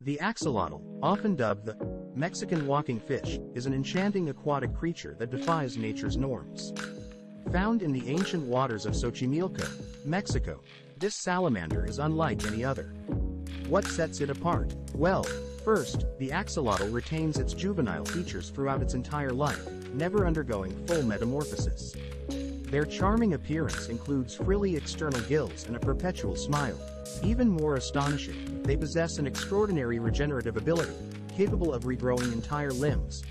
The axolotl, often dubbed the Mexican walking fish, is an enchanting aquatic creature that defies nature's norms. Found in the ancient waters of Xochimilco, Mexico, this salamander is unlike any other. What sets it apart? Well, first, the axolotl retains its juvenile features throughout its entire life, never undergoing full metamorphosis. Their charming appearance includes frilly external gills and a perpetual smile. Even more astonishing, they possess an extraordinary regenerative ability, capable of regrowing entire limbs,